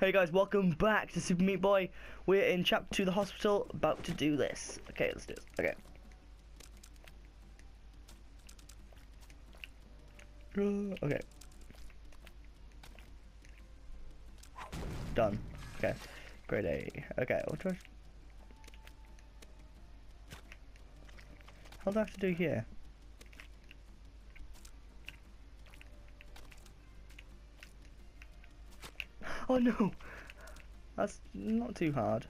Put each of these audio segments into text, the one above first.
Hey guys, welcome back to Super Meat Boy. We're in chapter 2 the hospital, about to do this. Okay, let's do this. Okay. Uh, Okay. Done. Okay. Grade A. Okay, what do I... What do I have to do here? Oh no! That's not too hard.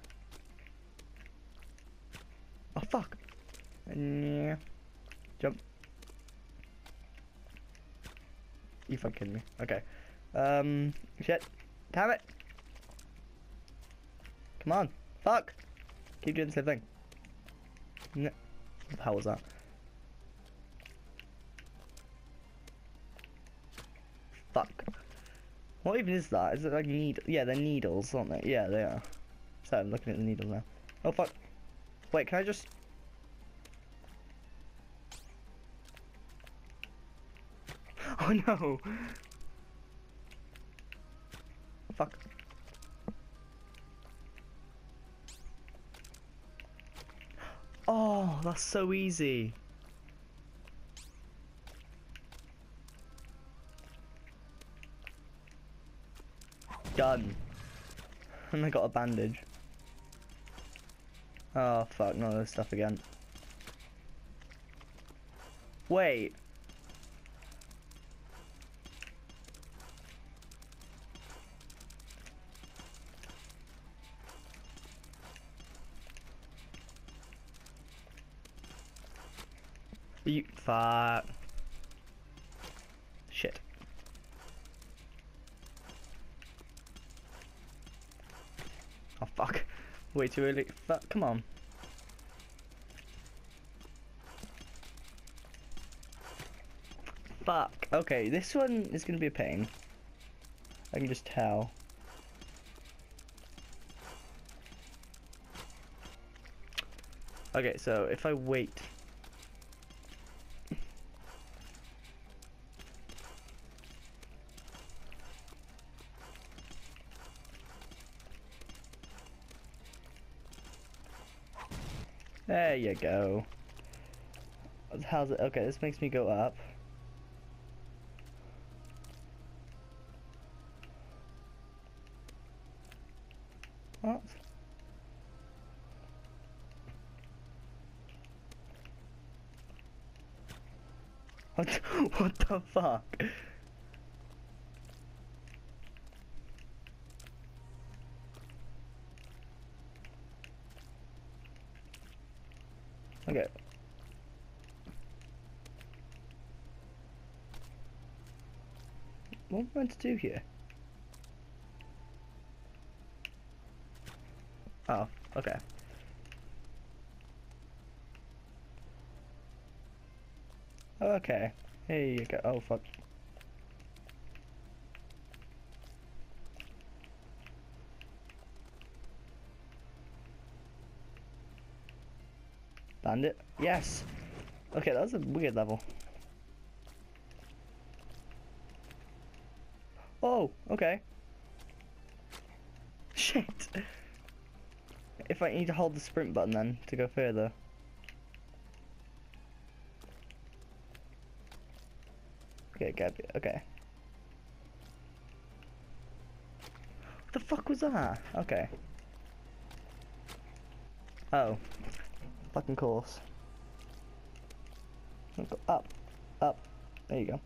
Oh fuck! Yeah. Jump. You fucking kidding me. Okay. Um, shit. Damn it! Come on. Fuck! Keep doing the same thing. No. What the hell was that? Fuck. What even is that? Is it like needle? Yeah, they're needles, aren't they? Yeah, they are. So I'm looking at the needle now. Oh fuck. Wait, can I just... Oh no! Fuck. Oh, that's so easy. Done. And I got a bandage. Oh fuck, not this stuff again. Wait. You fuck. Shit. Oh fuck. Way too early. Fuck, come on. Fuck. Okay, this one is gonna be a pain. I can just tell. Okay, so if I wait. There you go. How's it? Okay, this makes me go up. What? What, the fuck? Okay. What am I meant to do here? Oh, okay. Okay. Here you go. Oh, fuck. Bandit. Yes. Okay, that was a weird level. Oh, okay. Shit. If I need to hold the sprint button then to go further. Okay, Gabby. Okay. What the fuck was that? Okay. Oh. Fucking course. Go up, up. There you go.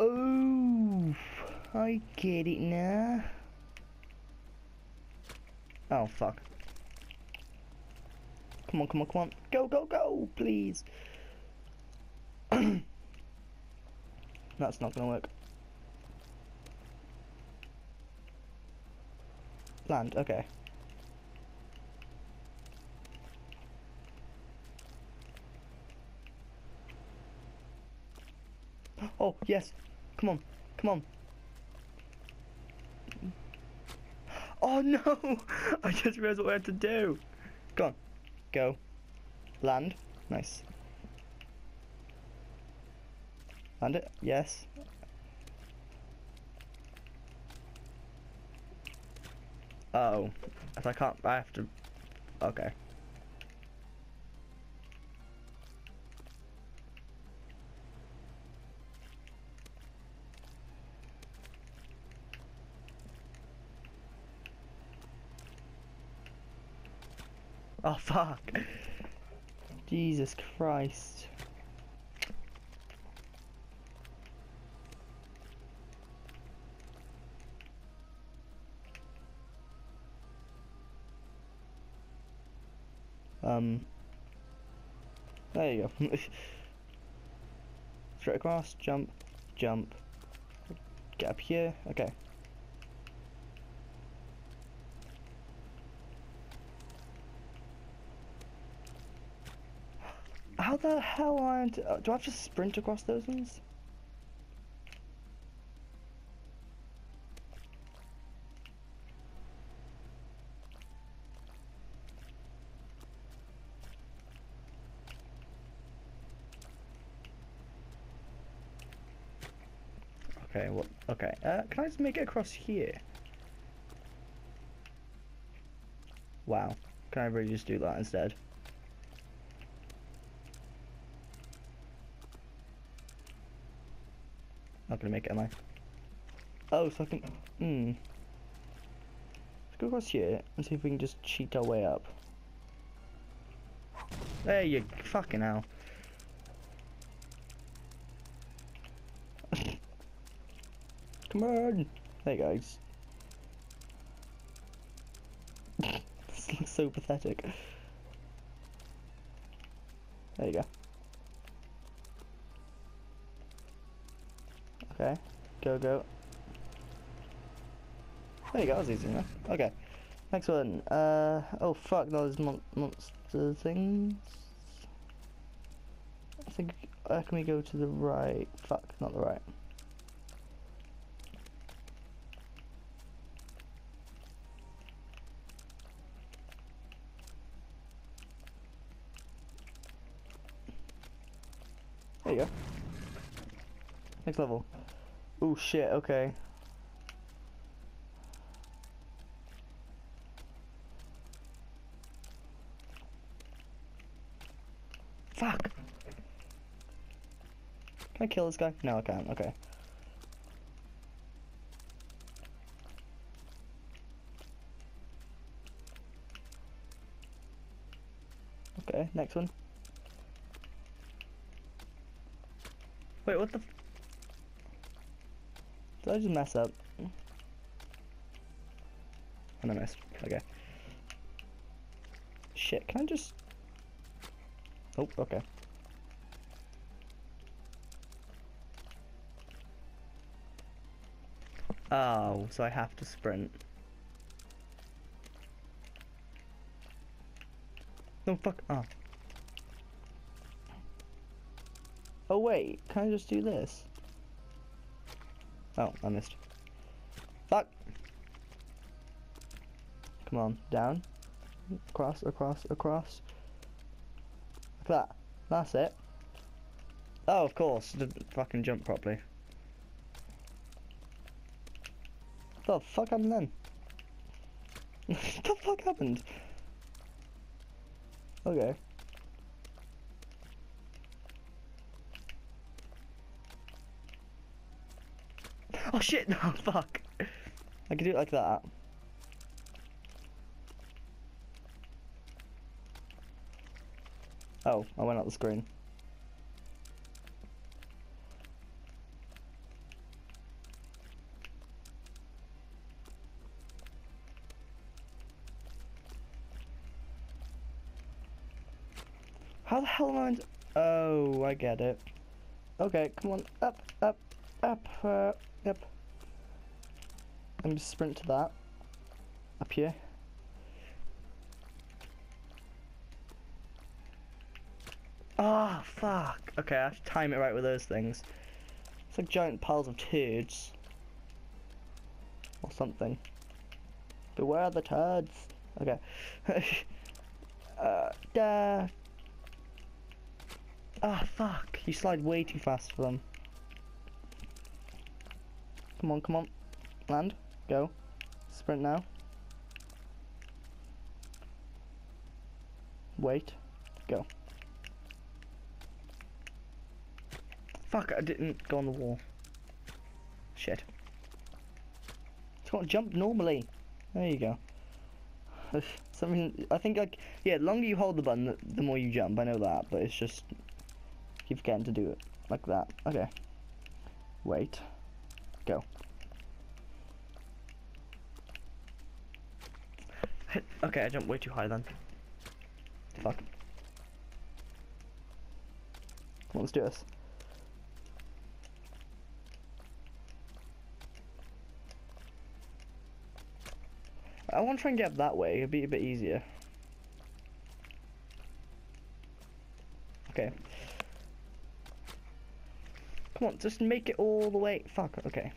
Oh, I get it now. Oh fuck. Come on, come on, come on. Go, go, go, please. That's not gonna work. Land, okay. Oh, yes. Come on. Come on. Oh no! I just realized what we had to do. Go on. Go. Land. Nice. Land it. Yes. Uh oh. If I can't, I have to... Okay. Oh fuck. Jesus Christ. Um. There you go. Straight across, jump, jump. Get up here. Okay. How the hell aren't... Uh, do I have to sprint across those ones? Okay, what? Okay, uh, can I just make it across here? Wow, can I really just do that instead? Not gonna make it, am I? Oh, so I can. Hmm. Let's go across here and see if we can just cheat our way up. There you fucking hell. Come on! Hey guys. this looks so pathetic. There you go. Okay. Go, go. There you go, that was easy enough. Okay. Next one. Uh, oh fuck, those mon monster things. I think, uh, can we go to the right? Fuck, not the right. There you go. Next level. Oh shit, okay. Fuck! Can I kill this guy? No, I can't. Okay. Okay, next one. Wait, what the? Did I just mess up? And I missed. Okay. Shit, can I just... Oh, okay. Oh, so I have to sprint. No, fuck. Oh. Oh, wait. Can I just do this? Oh, I missed. Fuck! Come on, down. Across, across, across. Like that. That's it. Oh, of course. Didn't fucking jump properly. What the fuck happened then? what the fuck happened? Okay. Oh shit, no, fuck. I can do it like that. Oh, I went out the screen. How the hell am I? Oh, I get it. Okay, come on, up, up, up, uh, Yep. Let me sprint to that. Up here. Ah, oh, fuck. Okay, I have to time it right with those things. It's like giant piles of turds. Or something. Beware the turds. Okay. uh, duh. Ah, oh, fuck. You slide way too fast for them. Come on, come on. Land. Go. Sprint now. Wait. Go. Fuck, I didn't go on the wall. Shit. To jump normally. There you go. Something, I think like, yeah, the longer you hold the button, the, the more you jump, I know that, but it's just, keep forgetting to do it, like that. Okay. Wait. Go. okay, I jumped way too high then. Fuck. On, let's do this. I want to try and get up that way, it'd be a bit easier. Okay. Come on, just make it all the way. Fuck, okay.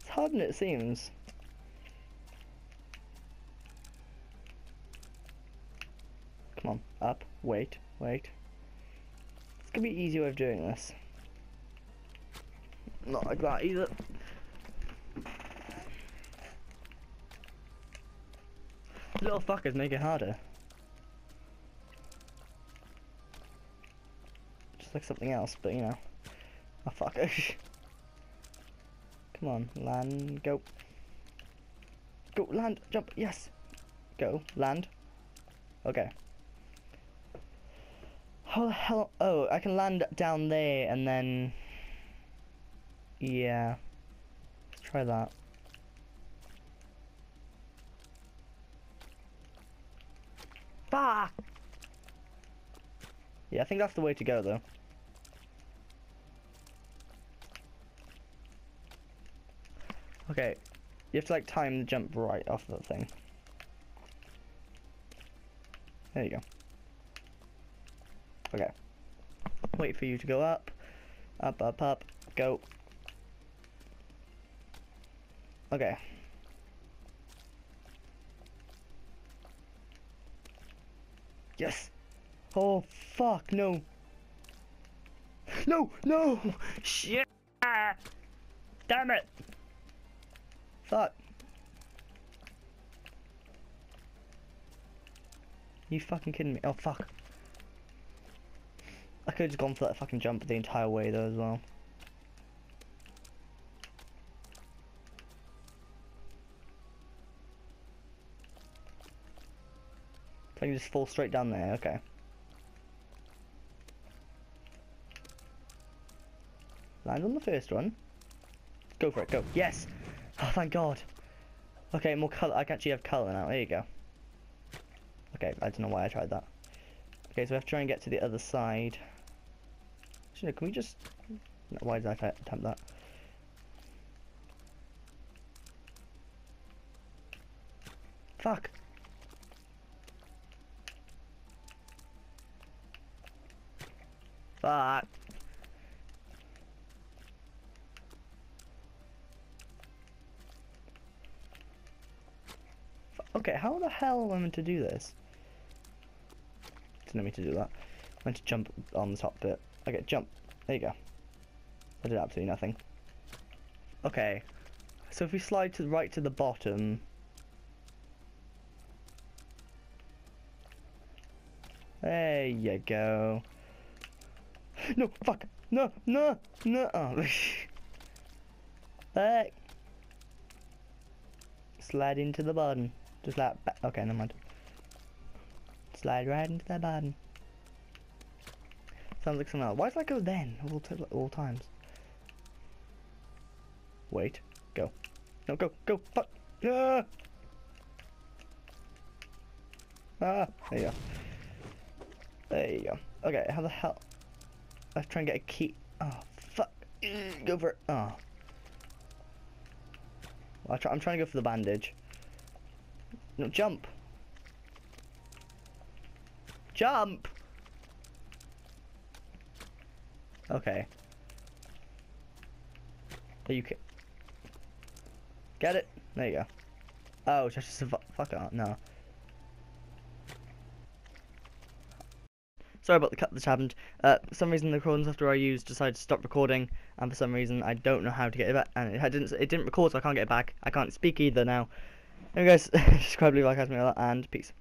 It's harder than it seems. Come on, up, wait, wait. It's gonna be an easier way of doing this. Not like that either. Little fuckers make it harder. Something else, but you know. Oh fuck. Come on, land, go. Go, land, jump, yes. Go, land. Okay. How the hell? Oh, I can land down there and then. Yeah. Let's try that. Fuck! Yeah, I think that's the way to go though. Okay, you have to like time the jump right off the thing. There you go. Okay. Wait for you to go up. Up, up, up. Go. Okay. Yes. Oh, fuck, no. No, no! Shit! Ah. Damn it! Fuck. You fucking kidding me? Oh, fuck. I could have just gone for that fucking jump the entire way though as well. I can just fall straight down there, okay. Land on the first one. Go for it, go. Yes! Thank God. Okay, more colour. I can actually have colour now. There you go. Okay, I don't know why I tried that. Okay, so we have to try and get to the other side. Actually, can we just... No, why did I attempt that? Fuck! Fuck! Okay, how the hell am I meant to do this? Didn't mean to do that. I meant to jump on the top bit. Okay, jump. There you go. I did absolutely nothing. Okay. So if we slide to the right to the bottom... There you go. No, fuck! No, no, no! Oh. hey! Slide into the bottom. Just like, okay, never mind. Slide right into the bottom. Sounds like something else. Why does that go then, all, all times? Wait, go. No, go, go, fuck! Ah! Ah, there you go. There you go. Okay, how the hell? Let's try and get a key. Oh, fuck. Go for it. Oh. Well, I am trying to go for the bandage. No, jump. Jump! Okay. Are you Get it? There you go. Oh, just fuck out. No. sorry about the cut that happened. Uh, for some reason the recording software I used decided to stop recording, and for some reason I don't know how to get it back, and it didn't it didn't record, so I can't get it back. I can't speak either now. Anyway, guys, subscribe, leave a like, and peace.